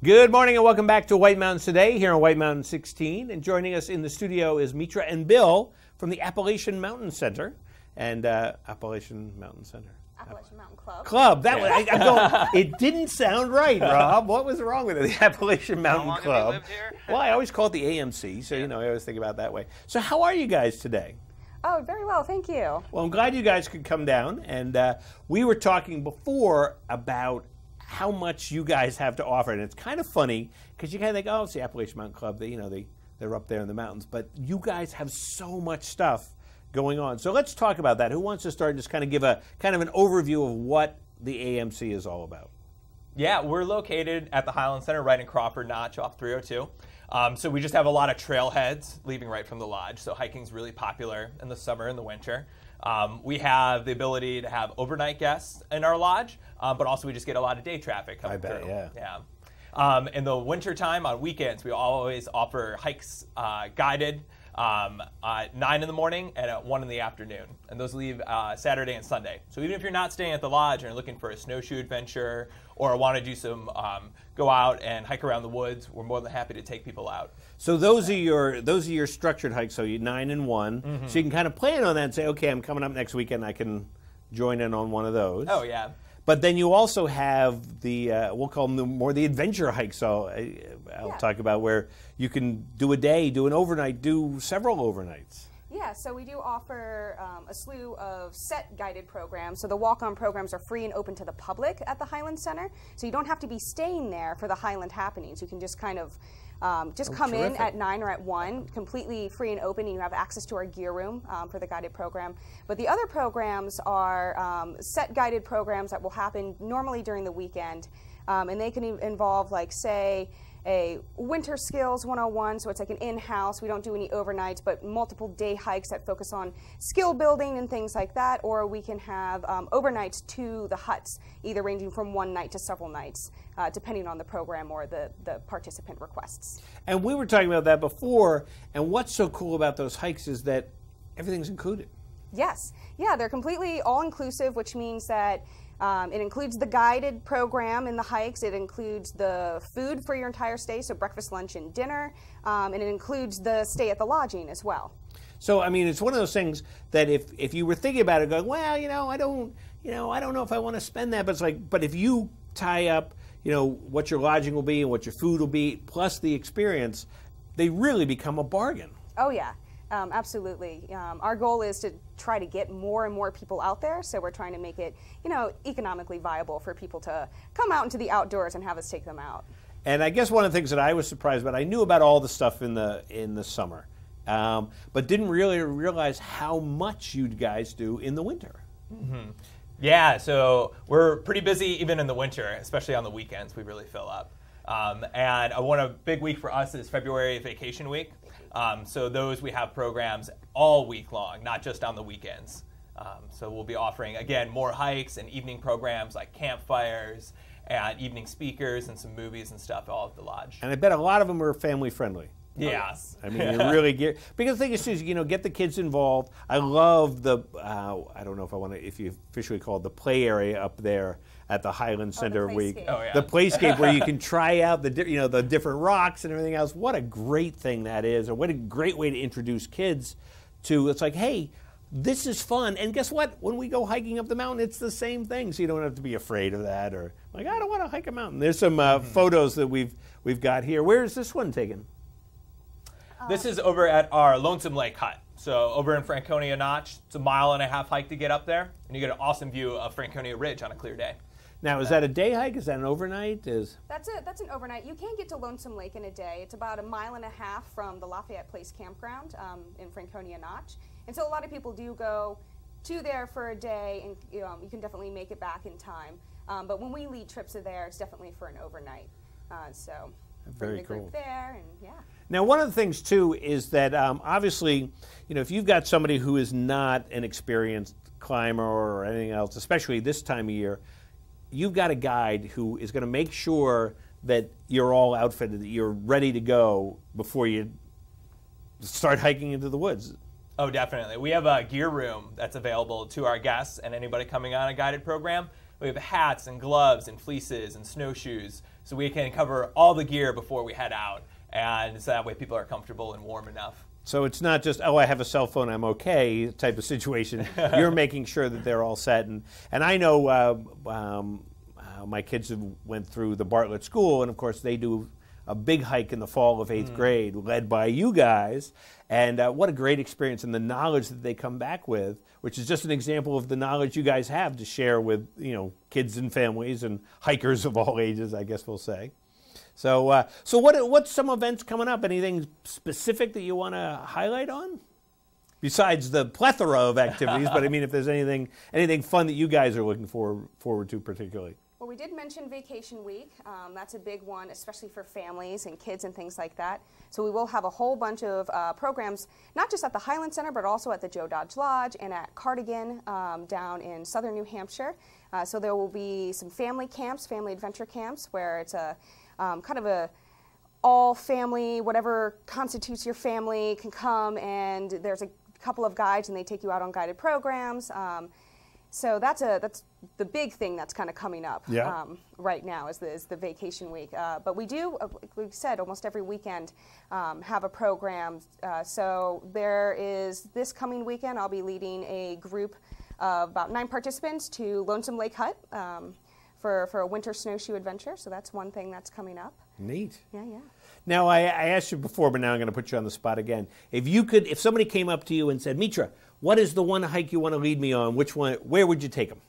Good morning and welcome back to White Mountains today here on White Mountain 16. And joining us in the studio is Mitra and Bill from the Appalachian Mountain Center and uh, Appalachian Mountain Center. Appalachian Mountain Club. Club. That was, I, I'm going, it didn't sound right, Rob. What was wrong with it? The Appalachian Mountain long have you Club. lived here? Well, I always call it the AMC, so you know I always think about it that way. So how are you guys today? Oh, very well, thank you. Well, I'm glad you guys could come down. And uh, we were talking before about how much you guys have to offer, and it's kind of funny because you kind of think, oh, it's the Appalachian Mountain Club. They, you know, they they're up there in the mountains, but you guys have so much stuff going on. So let's talk about that. Who wants to start and just kind of give a kind of an overview of what the AMC is all about? Yeah, we're located at the Highland Center right in Crawford Notch off 302. Um, so we just have a lot of trailheads leaving right from the lodge. So hiking's really popular in the summer and the winter. Um, we have the ability to have overnight guests in our lodge, um, but also we just get a lot of day traffic coming I bet, through. yeah. Yeah. Um, in the wintertime on weekends, we always offer hikes uh, guided um, at 9 in the morning and at 1 in the afternoon. And those leave uh, Saturday and Sunday. So even if you're not staying at the lodge and you're looking for a snowshoe adventure or want to do some, um, go out and hike around the woods, we're more than happy to take people out. So those are your those are your structured hikes. So you nine and one. Mm-hmm. So you can kind of plan on that and say, okay, I'm coming up next weekend. I can join in on one of those. Oh, yeah. But then you also have the uh, we'll call them the, more the adventure hikes. So I, I'll Yeah. talk about where you can do a day, do an overnight, do several overnights. Yeah, so we do offer um, a slew of set guided programs. So the walk on programs are free and open to the public at the Highland Center. So you don't have to be staying there for the Highland happenings. You can just kind of um, just come in at 9 or at 1, completely free and open, and you have access to our gear room um, for the guided program. But the other programs are um, set guided programs that will happen normally during the weekend. Um, and they can involve, like, say, a winter skills 101 so it's like an in-house we don't do any overnights but multiple day hikes that focus on skill building and things like that or we can have um, overnights to the huts either ranging from one night to several nights uh, depending on the program or the, the participant requests And we were talking about that before. And what's so cool about those hikes is that everything's included. Yes. Yeah, they're completely all inclusive, which means that um, it includes the guided program in the hikes. It includes the food for your entire stay, so breakfast, lunch, and dinner. Um, and it includes the stay at the lodging as well. So I mean, it's one of those things that if if you were thinking about it, going, well, you know, I don't, you know, I don't know if I want to spend that, but it's like, but if you tie up, you know, what your lodging will be and what your food will be, plus the experience, they really become a bargain. Oh, yeah. Um, absolutely. Um, our goal is to try to get more and more people out there, so we're trying to make it, you know, economically viable for people to come out into the outdoors and have us take them out. And I guess one of the things that I was surprised about, I knew about all the stuff in the in the summer, um, but didn't really realize how much you guys do in the winter. Yeah, so we're pretty busy even in the winter, especially on the weekends. We really fill up. Um, and uh, one a big week for us is February vacation week. Um, so those we have programs all week long, not just on the weekends. Um, so we'll be offering again more hikes and evening programs like campfires and evening speakers and some movies and stuff all at the lodge. And I bet a lot of them are family friendly. Yes. I mean, you really get because the thing is, too, is, you know, get the kids involved. I love the uh, I don't know if I want to if you officially call it the play area up there at the Highland Center week. playscape. Oh, yeah. The playscape where you can try out the di- you know the different rocks and everything else. What a great thing that is, and what a great way to introduce kids to. It's like, hey. This is fun, and guess what? When we go hiking up the mountain, it's the same thing. So you don't have to be afraid of that, or like I don't want to hike a mountain. There's some uh, photos that we've we've got here. Where is this one taken? This is over at our Lonesome Lake Hut. So over in Franconia Notch, it's a mile and a half hike to get up there, and you get an awesome view of Franconia Ridge on a clear day. Now, is that a day hike? Is that an overnight? Is That's it. That's an overnight. You can get to Lonesome Lake in a day. It's about a mile and a half from the Lafayette Place campground um, in Franconia Notch. And so a lot of people do go to there for a day, and you, know, you can definitely make it back in time. Um, but when we lead trips to there, it's definitely for an overnight. Uh, so bring Very the group there, and yeah. Now one of the things too is that um, obviously, you know, if you've got somebody who is not an experienced climber or anything else, especially this time of year, you've got a guide who is going to make sure that you're all outfitted, that you're ready to go before you start hiking into the woods. Oh, definitely. We have a gear room that's available to our guests and anybody coming on a guided program. We have hats and gloves and fleeces and snowshoes. so we can cover all the gear before we head out, and so that way people are comfortable and warm enough. So it's not just oh I have a cell phone I'm okay type of situation. You're making sure that they're all set and and I know uh, um, uh, my kids have went through the Bartlett School and of course they do a big hike in the fall of eighth grade led by you guys and uh, what a great experience and the knowledge that they come back with which is just an example of the knowledge you guys have to share with you know kids and families and hikers of all ages I guess we'll say. So, uh, so what? What's some events coming up? Anything specific that you want to highlight on? Besides the plethora of activities, but I mean, if there's anything, anything fun that you guys are looking for, forward to particularly. Well, we did mention Vacation Week. Um, that's a big one, especially for families and kids and things like that. So we will have a whole bunch of uh, programs, not just at the Highland Center, but also at the Joe Dodge Lodge and at Cardigan um, down in southern New Hampshire. Uh, so there will be some family camps, family adventure camps, where it's a um, kind of a all family, whatever constitutes your family, can come and there's a couple of guides and they take you out on guided programs. Um, so that's a that's the big thing that's kind of coming up Yeah. um, right now is the, is the vacation week. Uh, but we do, uh, like we said, almost every weekend um, have a program. Uh, so there is this coming weekend. I'll be leading a group of about nine participants to Lonesome Lake Hut um, for for a winter snowshoe adventure. So that's one thing that's coming up. Neat. Yeah, yeah. Now, I, I asked you before, but now I'm going to put you on the spot again. If you could, if somebody came up to you and said, "Mitra, what is the one hike you want to lead me on? Which one? Where would you take them?"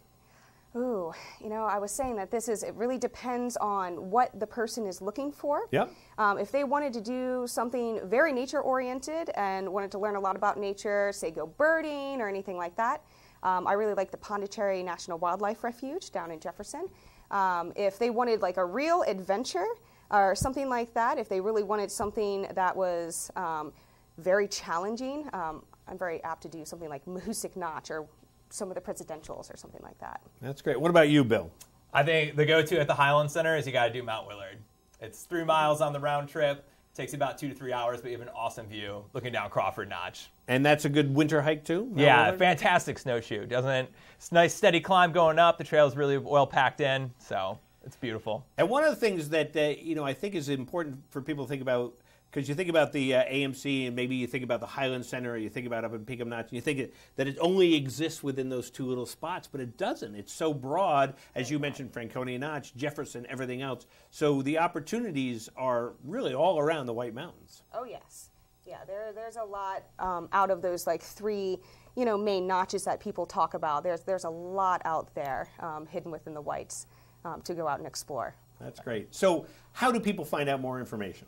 Ooh, you know, I was saying that this is, it really depends on what the person is looking for. Yep. Um, if they wanted to do something very nature oriented and wanted to learn a lot about nature, say go birding or anything like that, um, I really like the Pondicherry National Wildlife Refuge down in Jefferson. Um, if they wanted like a real adventure or something like that, if they really wanted something that was um, very challenging, um, I'm very apt to do something like Mahoosuc Notch or some of the presidentials or something like that. That's great. What about you, Bill? I think the go-to at the Highland Center is you got to do Mount Willard. It's three miles on the round trip. Takes about two to three hours, but you have an awesome view looking down Crawford Notch. And that's a good winter hike too. Mount Yeah, Willard? fantastic snowshoe. Doesn't it's a nice steady climb going up. The trail's really well packed in, so it's beautiful. And one of the things that uh, you know I think is important for people to think about because you think about the uh, AMC and maybe you think about the Highland Center or you think about up in Pinkham Notch and you think it, that it only exists within those two little spots, but it doesn't. It's so broad, as you mentioned, Franconia Notch, Jefferson, everything else. So the opportunities are really all around the White Mountains. Oh yes, yeah. There, there's a lot um, out of those like three, you know, main notches that people talk about. There's, there's a lot out there um, hidden within the whites um, to go out and explore. That's great. So how do people find out more information?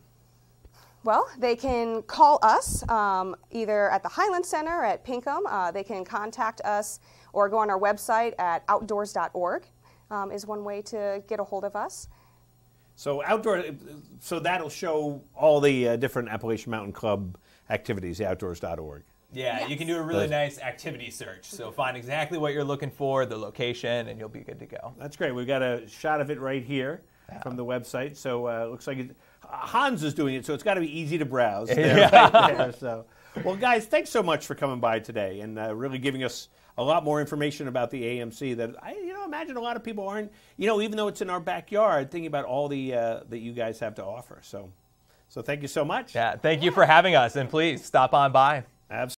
Well, they can call us um, either at the Highland Center at Pinkham. Uh, they can contact us or go on our website at outdoors.org. Um, is one way to get a hold of us. So outdoor, so that'll show all the uh, different Appalachian Mountain Club activities, the outdoors.org. Yeah, you can do a really nice activity search. So find exactly what you're looking for, the location, and you'll be good to go. That's great. We've got a shot of it right here from the website. So uh, it looks like it, Hans is doing it, so it's got to be easy to browse. There, right there. So, well, guys, thanks so much for coming by today and uh, really giving us a lot more information about the AMC that I, you know, imagine a lot of people aren't, you know, even though it's in our backyard, thinking about all the uh, that you guys have to offer. So, so thank you so much. Yeah, thank you for having us, and please stop on by. Absolutely.